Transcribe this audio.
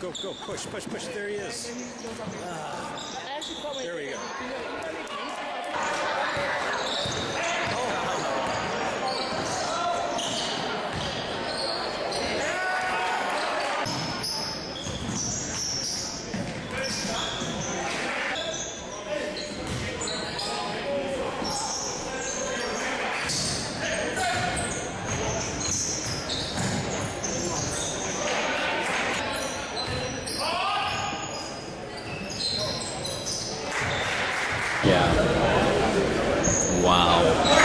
go. go. Push, push, push. There he is. There Yeah. Wow.